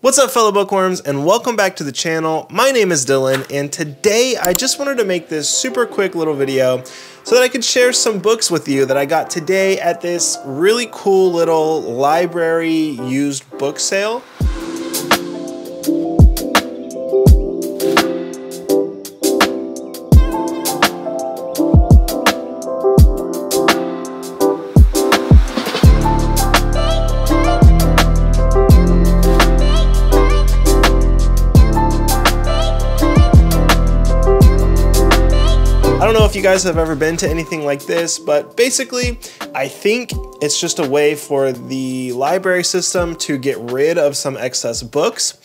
What's up fellow bookworms and welcome back to the channel. My name is Dylan and today I just wanted to make this super quick little video so that I could share some books with you that I got today at this really cool little library used book sale. You guys have ever been to anything like this, but basically, I think it's just a way for the library system to get rid of some excess books.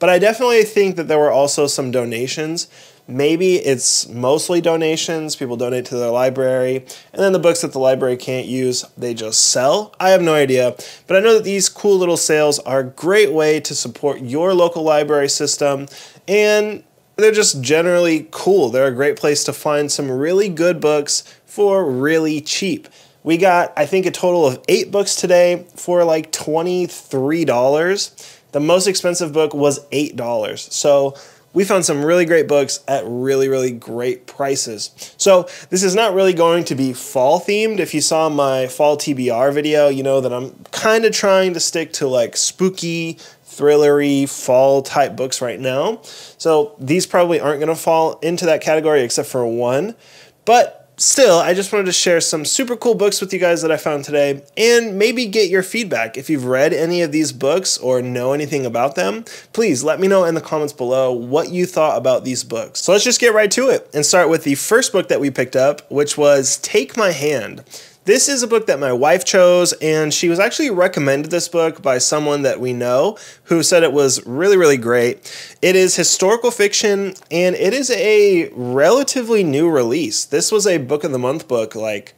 But I definitely think that there were also some donations. Maybe it's mostly donations, people donate to their library, and then the books that the library can't use, they just sell. I have no idea, but I know that these cool little sales are a great way to support your local library system and they're just generally cool. They're a great place to find some really good books for really cheap. We got, I think, a total of eight books today for like $23. The most expensive book was $8. So we found some really great books at really, really great prices. So this is not really going to be fall themed. If you saw my fall TBR video, you know that I'm kind of trying to stick to like spooky, thrillery fall type books right now. So these probably aren't going to fall into that category except for one. But still, I just wanted to share some super cool books with you guys that I found today and maybe get your feedback. If you've read any of these books or know anything about them, please let me know in the comments below what you thought about these books. So let's just get right to it and start with the first book that we picked up, which was Take My Hand. This is a book that my wife chose, and she was actually recommended this book by someone that we know who said it was really, really great. It is historical fiction, and it is a relatively new release. This was a book of the month book like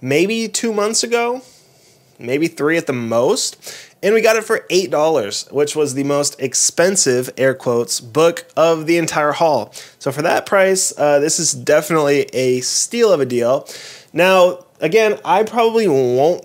maybe two months ago, maybe three at the most. And we got it for $8, which was the most expensive, air quotes, book of the entire haul. So for that price, uh, this is definitely a steal of a deal. Now, again, I probably won't,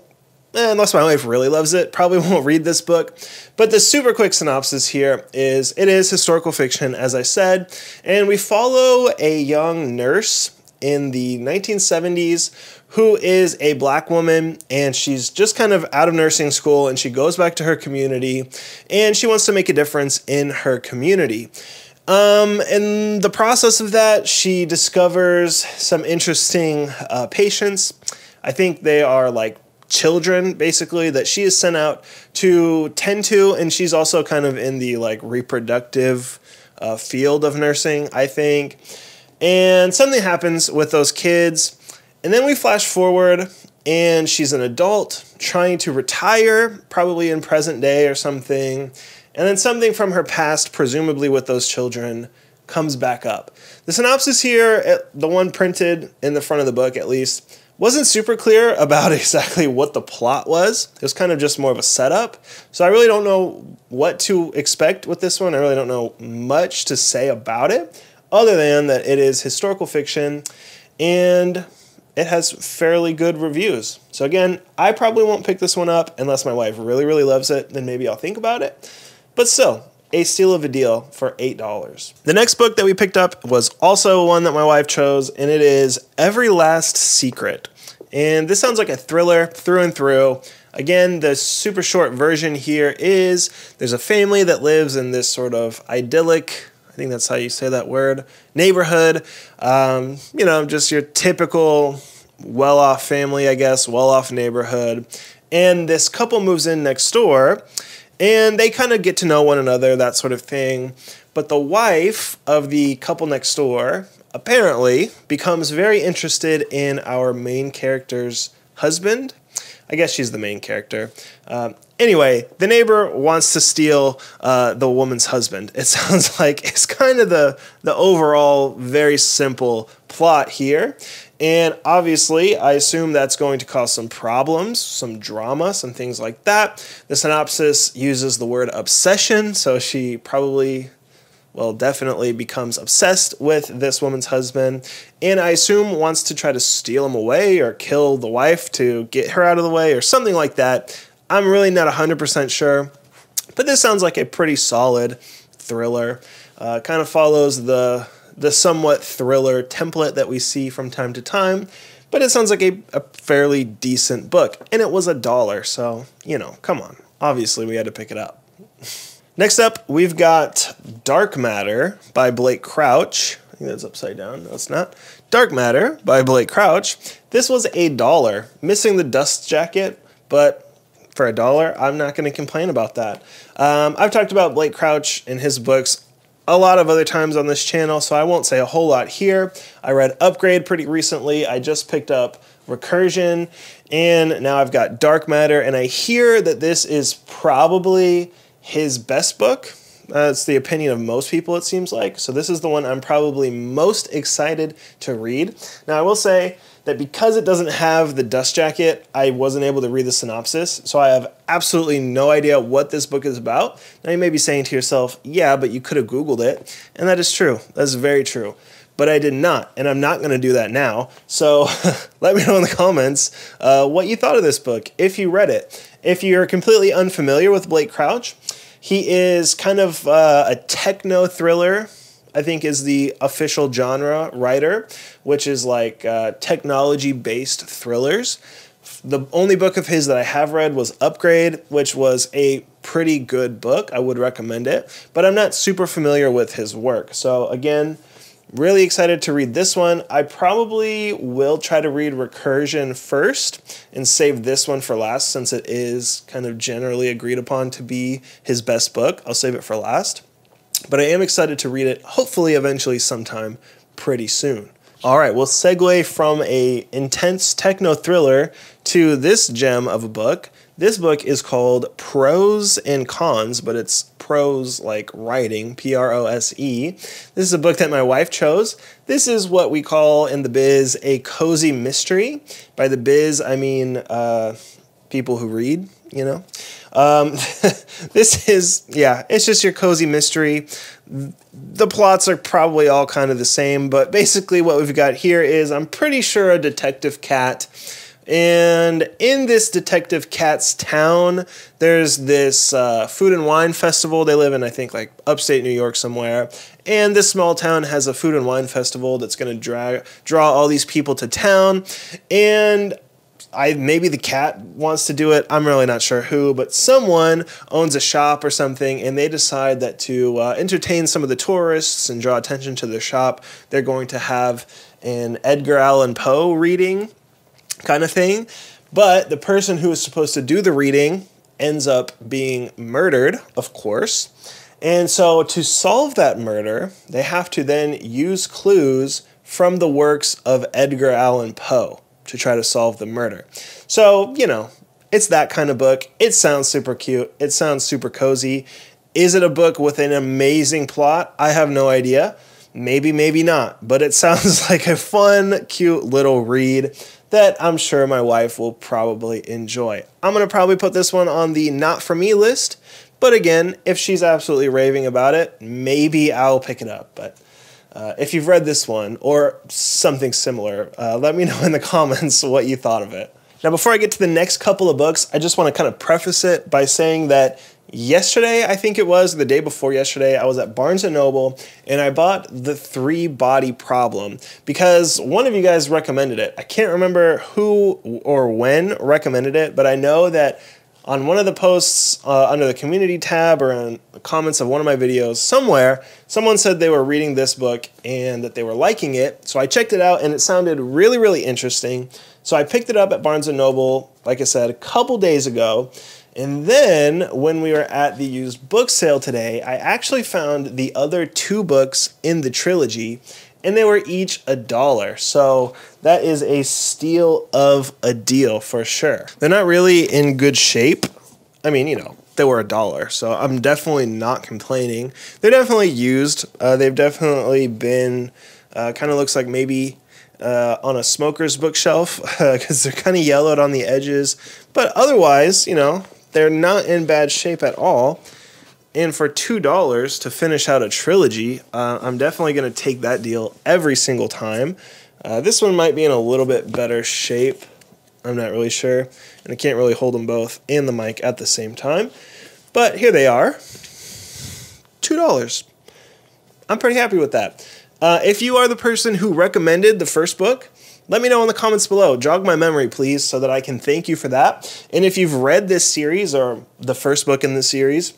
eh, unless my wife really loves it, probably won't read this book. But the super quick synopsis here is it is historical fiction, as I said, and we follow a young nurse in the 1970s who is a black woman and she's just kind of out of nursing school and she goes back to her community and she wants to make a difference in her community. Um, in the process of that, she discovers some interesting uh, patients I think they are like children basically that she is sent out to tend to and she's also kind of in the like reproductive uh, field of nursing i think. And something happens with those kids and then we flash forward and she's an adult trying to retire probably in present day or something and then something from her past presumably with those children comes back up. The synopsis here the one printed in the front of the book at least wasn't super clear about exactly what the plot was. It was kind of just more of a setup. So I really don't know what to expect with this one. I really don't know much to say about it, other than that it is historical fiction and it has fairly good reviews. So again, I probably won't pick this one up unless my wife really, really loves it. Then maybe I'll think about it. But still, a steal of a deal for $8. The next book that we picked up was also one that my wife chose, and it is Every Last Secret. And this sounds like a thriller through and through. Again, the super short version here is there's a family that lives in this sort of idyllic, I think that's how you say that word, neighborhood. Um, you know, just your typical well off family, I guess, well off neighborhood. And this couple moves in next door and they kind of get to know one another, that sort of thing. But the wife of the couple next door apparently becomes very interested in our main character's husband. I guess she's the main character. Um, anyway, the neighbor wants to steal uh, the woman's husband. It sounds like it's kind of the the overall very simple plot here. And obviously, I assume that's going to cause some problems, some drama, some things like that. The synopsis uses the word obsession, so she probably, well, definitely becomes obsessed with this woman's husband, and I assume wants to try to steal him away or kill the wife to get her out of the way or something like that. I'm really not 100% sure. But this sounds like a pretty solid thriller. Uh, kind of follows the the somewhat thriller template that we see from time to time, but it sounds like a, a fairly decent book. And it was a dollar, so, you know, come on. Obviously, we had to pick it up. Next up, we've got Dark Matter by Blake Crouch. I think that's upside down. No, it's not. Dark Matter by Blake Crouch. This was a dollar, missing the dust jacket, but for a dollar, I'm not going to complain about that. Um, I've talked about Blake Crouch and his books a lot of other times on this channel, so I won't say a whole lot here. I read Upgrade pretty recently. I just picked up Recursion, and now I've got Dark Matter, and I hear that this is probably his best book. Uh, the opinion of most people, it seems like. So this is the one I'm probably most excited to read. Now, I will say that because it doesn't have the dust jacket, I wasn't able to read the synopsis. So I have absolutely no idea what this book is about. Now, you may be saying to yourself, yeah, but you could have Googled it. And that is true. That's very true. But I did not, and I'm not going to do that now. So let me know in the comments uh, what you thought of this book, if you read it. If you're completely unfamiliar with Blake Crouch, he is kind of uh, a techno thriller, I think is the official genre writer, which is like uh, technology based thrillers. The only book of his that I have read was Upgrade, which was a pretty good book. I would recommend it, but I'm not super familiar with his work. So, again, Really excited to read this one. I probably will try to read Recursion first and save this one for last since it is kind of generally agreed upon to be his best book. I'll save it for last. But I am excited to read it, hopefully eventually sometime pretty soon. All right, we'll segue from a intense techno thriller to this gem of a book. This book is called Prose and Cons, but it's prose like writing, P R O S E. This is a book that my wife chose. This is what we call in the biz a cozy mystery. By the biz, I mean uh, people who read, you know. Um, this is, yeah, it's just your cozy mystery. The plots are probably all kind of the same, but basically, what we've got here is I'm pretty sure a detective cat and in this Detective Cat's town, there's this uh, food and wine festival. They live in, I think, like upstate New York somewhere. And this small town has a food and wine festival that's going to draw draw all these people to town. And I maybe the cat wants to do it. I'm really not sure who, but someone owns a shop or something, and they decide that to uh, entertain some of the tourists and draw attention to their shop, they're going to have an Edgar Allan Poe reading kind of thing. But the person who is supposed to do the reading ends up being murdered, of course. And so to solve that murder, they have to then use clues from the works of Edgar Allan Poe to try to solve the murder. So, you know, it's that kind of book. It sounds super cute. It sounds super cozy. Is it a book with an amazing plot? I have no idea. Maybe, maybe not. But it sounds like a fun, cute little read that I'm sure my wife will probably enjoy. I'm going to probably put this one on the not for me list, but again, if she's absolutely raving about it, maybe I'll pick it up. But uh, if you've read this one or something similar, uh, let me know in the comments what you thought of it. Now, before I get to the next couple of books, I just want to kind of preface it by saying that yesterday, I think it was, the day before yesterday, I was at Barnes & Noble and I bought The Three Body Problem because one of you guys recommended it. I can't remember who or when recommended it, but I know that on one of the posts uh, under the community tab or in the comments of one of my videos somewhere, someone said they were reading this book and that they were liking it. So I checked it out and it sounded really, really interesting. So I picked it up at Barnes & Noble, like I said, a couple days ago and then when we were at the used book sale today, I actually found the other two books in the trilogy and they were each a dollar. So that is a steal of a deal for sure. They're not really in good shape. I mean, you know, they were a dollar, so I'm definitely not complaining. They're definitely used. Uh, they've definitely been, uh, kind of looks like maybe uh, on a smoker's bookshelf because they're kind of yellowed on the edges. But otherwise, you know, they're not in bad shape at all. And for $2 to finish out a trilogy, uh, I'm definitely going to take that deal every single time. Uh, this one might be in a little bit better shape. I'm not really sure. And I can't really hold them both and the mic at the same time. But here they are $2. I'm pretty happy with that. Uh, if you are the person who recommended the first book, let me know in the comments below. Jog my memory, please, so that I can thank you for that. And if you've read this series or the first book in the series,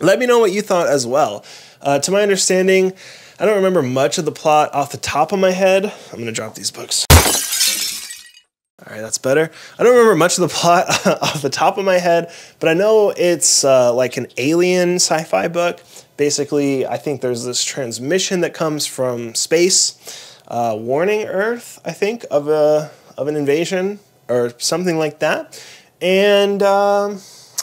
let me know what you thought as well. Uh, to my understanding, I don't remember much of the plot off the top of my head. I'm going to drop these books. All right, that's better. I don't remember much of the plot off the top of my head, but I know it's uh, like an alien sci fi book. Basically, I think there's this transmission that comes from space, uh, warning Earth, I think, of, a, of an invasion or something like that. And. Um,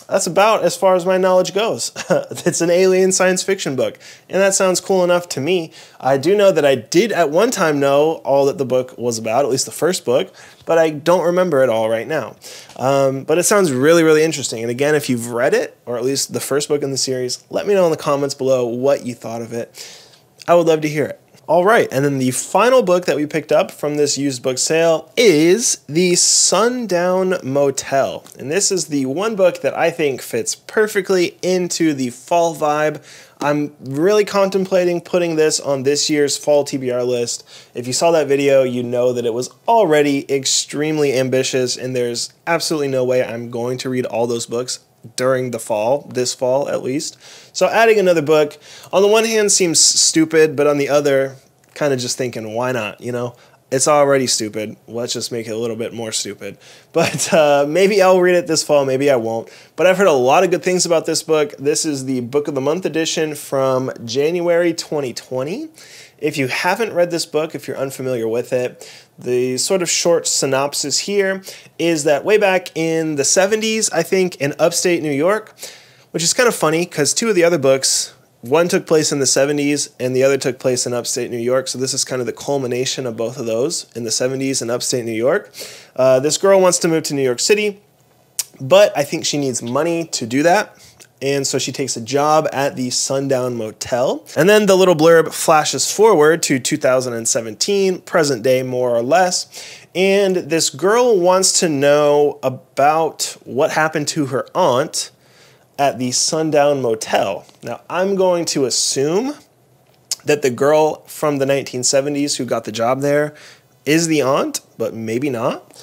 that's about as far as my knowledge goes. it's an alien science fiction book, and that sounds cool enough to me. I do know that I did at one time know all that the book was about, at least the first book, but I don't remember it all right now. Um, but it sounds really, really interesting. And again, if you've read it, or at least the first book in the series, let me know in the comments below what you thought of it. I would love to hear it. All right, and then the final book that we picked up from this used book sale is The Sundown Motel. And this is the one book that I think fits perfectly into the fall vibe. I'm really contemplating putting this on this year's fall TBR list. If you saw that video, you know that it was already extremely ambitious, and there's absolutely no way I'm going to read all those books during the fall, this fall at least. So adding another book, on the one hand, seems stupid, but on the other, kind of just thinking, why not? You know, it's already stupid. Let's just make it a little bit more stupid. But uh, maybe I'll read it this fall, maybe I won't. But I've heard a lot of good things about this book. This is the Book of the Month edition from January 2020. If you haven't read this book, if you're unfamiliar with it, the sort of short synopsis here is that way back in the 70s, I think, in upstate New York, which is kind of funny because two of the other books, one took place in the 70s and the other took place in upstate New York. So this is kind of the culmination of both of those in the 70s and upstate New York. Uh, this girl wants to move to New York City, but I think she needs money to do that. And so she takes a job at the Sundown Motel. And then the little blurb flashes forward to 2017, present day more or less. And this girl wants to know about what happened to her aunt at the Sundown Motel. Now, I'm going to assume that the girl from the 1970s who got the job there is the aunt, but maybe not.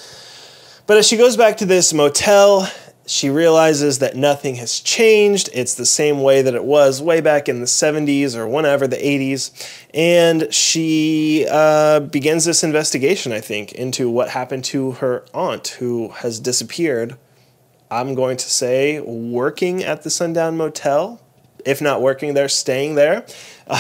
But as she goes back to this motel, she realizes that nothing has changed. It's the same way that it was way back in the 70s or whenever, the 80s. And she uh, begins this investigation, I think, into what happened to her aunt who has disappeared. I'm going to say working at the Sundown Motel. If not working there, staying there.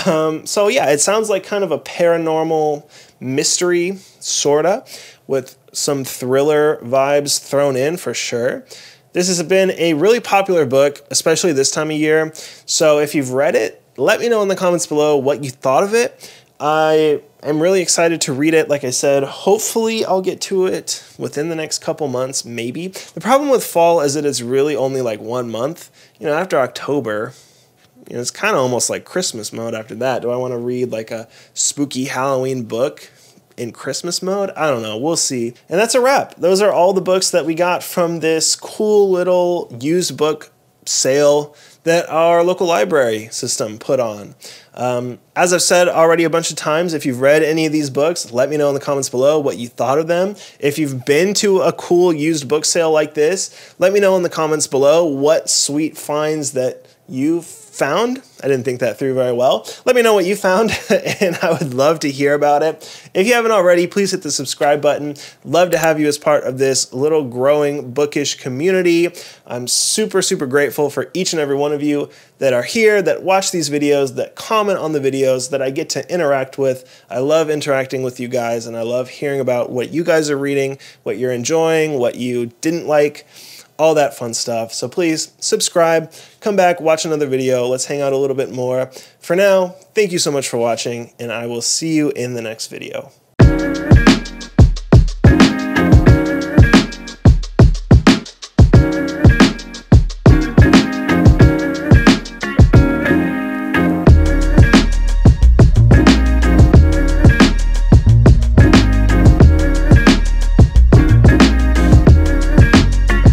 Um, so, yeah, it sounds like kind of a paranormal mystery, sorta, with some thriller vibes thrown in for sure. This has been a really popular book, especially this time of year. So if you've read it, let me know in the comments below what you thought of it. I am really excited to read it. Like I said, hopefully I'll get to it within the next couple months, maybe. The problem with fall is that it's really only like one month. You know, after October, you know, it's kind of almost like Christmas mode after that. Do I want to read like a spooky Halloween book? In Christmas mode. I don't know. We'll see. And that's a wrap. Those are all the books that we got from this cool little used book sale that our local library system put on. Um, as I've said already a bunch of times, if you've read any of these books, let me know in the comments below what you thought of them. If you've been to a cool used book sale like this, let me know in the comments below what sweet finds that you found. I didn't think that through very well. Let me know what you found, and I would love to hear about it. If you haven't already, please hit the subscribe button. Love to have you as part of this little growing bookish community. I'm super, super grateful for each and every one of you that are here, that watch these videos, that comment on the videos, that I get to interact with. I love interacting with you guys, and I love hearing about what you guys are reading, what you're enjoying, what you didn't like all that fun stuff. So please subscribe, come back, watch another video. Let's hang out a little bit more. For now, thank you so much for watching, and I will see you in the next video.